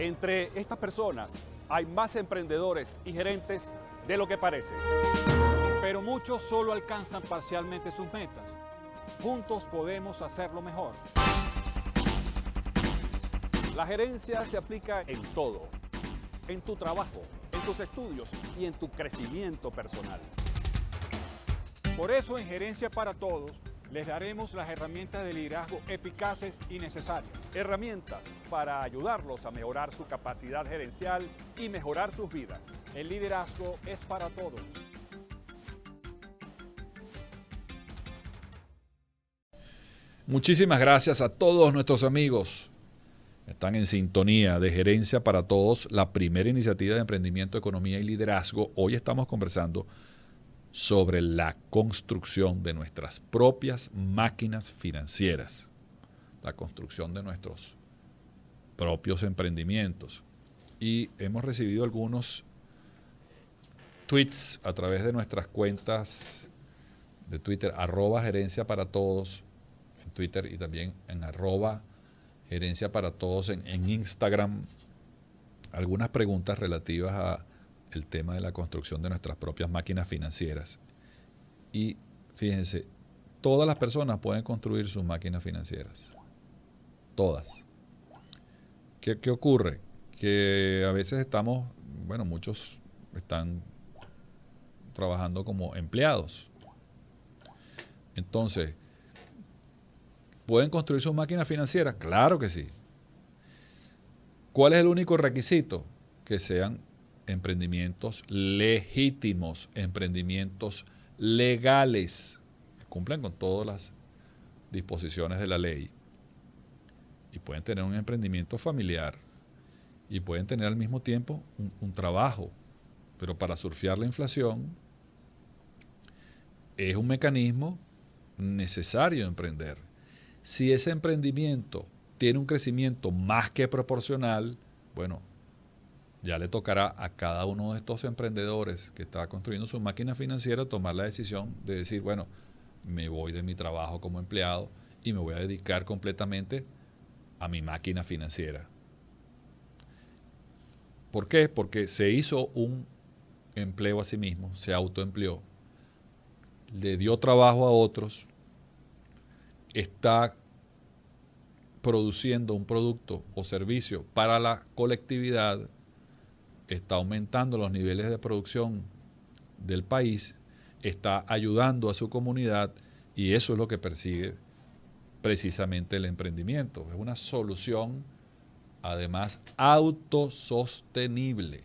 Entre estas personas hay más emprendedores y gerentes de lo que parece. Pero muchos solo alcanzan parcialmente sus metas. Juntos podemos hacerlo mejor. La gerencia se aplica en todo, en tu trabajo, en tus estudios y en tu crecimiento personal. Por eso en Gerencia para Todos les daremos las herramientas de liderazgo eficaces y necesarias. Herramientas para ayudarlos a mejorar su capacidad gerencial y mejorar sus vidas. El liderazgo es para todos. Muchísimas gracias a todos nuestros amigos. Están en sintonía de Gerencia para Todos, la primera iniciativa de emprendimiento, economía y liderazgo. Hoy estamos conversando sobre la construcción de nuestras propias máquinas financieras, la construcción de nuestros propios emprendimientos. Y hemos recibido algunos tweets a través de nuestras cuentas de Twitter, arroba gerencia para todos en Twitter y también en arroba gerencia para todos en, en Instagram. Algunas preguntas relativas a el tema de la construcción de nuestras propias máquinas financieras. Y fíjense, todas las personas pueden construir sus máquinas financieras. Todas. ¿Qué, ocurre? Que a veces estamos, bueno, muchos están trabajando como empleados. Entonces, ¿pueden construir sus máquinas financieras? Claro que sí. ¿Cuál es el único requisito? Que sean emprendimientos legítimos, emprendimientos legales, que cumplen con todas las disposiciones de la ley. Y pueden tener un emprendimiento familiar. Y pueden tener al mismo tiempo un, trabajo. Pero para surfear la inflación es un mecanismo necesario emprender. Si ese emprendimiento tiene un crecimiento más que proporcional, bueno, ya le tocará a cada uno de estos emprendedores que está construyendo su máquina financiera tomar la decisión de decir, bueno, me voy de mi trabajo como empleado y me voy a dedicar completamente a mi máquina financiera. ¿Por qué? Porque se hizo un empleo a sí mismo, se autoempleó, le dio trabajo a otros, está produciendo un producto o servicio para la colectividad, está aumentando los niveles de producción del país, está ayudando a su comunidad y eso es lo que persigue precisamente el emprendimiento. Es una solución además autosostenible,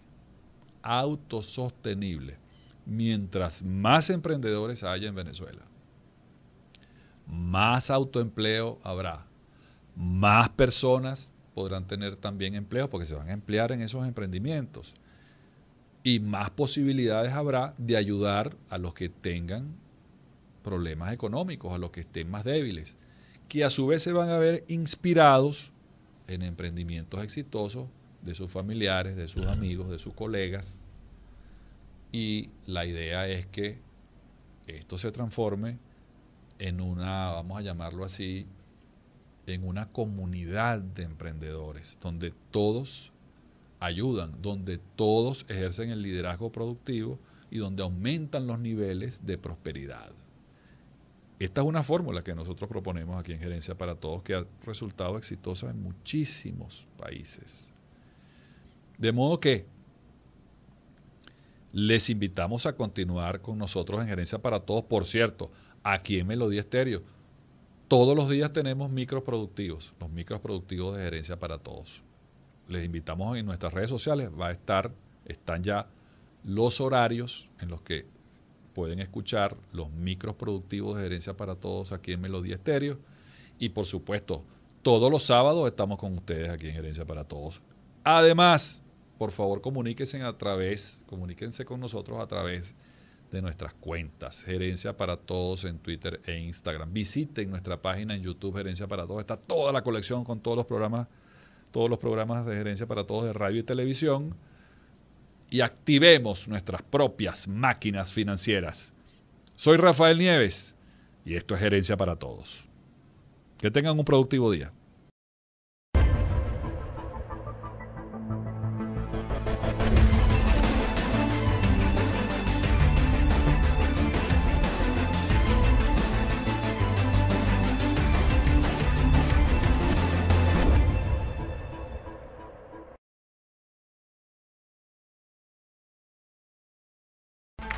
autosostenible, mientras más emprendedores haya en Venezuela, más autoempleo habrá, más personas podrán tener también empleo porque se van a emplear en esos emprendimientos. Y más posibilidades habrá de ayudar a los que tengan problemas económicos, a los que estén más débiles, que a su vez se van a ver inspirados en emprendimientos exitosos de sus familiares, de sus amigos, de sus colegas. Y la idea es que esto se transforme en una, vamos a llamarlo así, en una comunidad de emprendedores, donde todos ayudan, donde todos ejercen el liderazgo productivo y donde aumentan los niveles de prosperidad. Esta es una fórmula que nosotros proponemos aquí en Gerencia para Todos que ha resultado exitosa en muchísimos países. De modo que les invitamos a continuar con nosotros en Gerencia para Todos. Por cierto, aquí en Melodía Estéreo, todos los días tenemos micros productivos, los micros productivos de Gerencia para Todos. Les invitamos en nuestras redes sociales, va a estar, están ya los horarios en los que pueden escuchar los micros productivos de Gerencia para Todos aquí en Melodía Estéreo. Y por supuesto, todos los sábados estamos con ustedes aquí en Gerencia para Todos. Además, por favor, comuníquense a través, comuníquense con nosotros a través de nuestras cuentas. Gerencia para Todos en Twitter e Instagram. Visiten nuestra página en YouTube, Gerencia para Todos. Está toda la colección con todos los programas, todos los programas de Gerencia para Todos de radio y televisión. Y activemos nuestras propias máquinas financieras. Soy Rafael Nieves y esto es Gerencia para Todos. Que tengan un productivo día.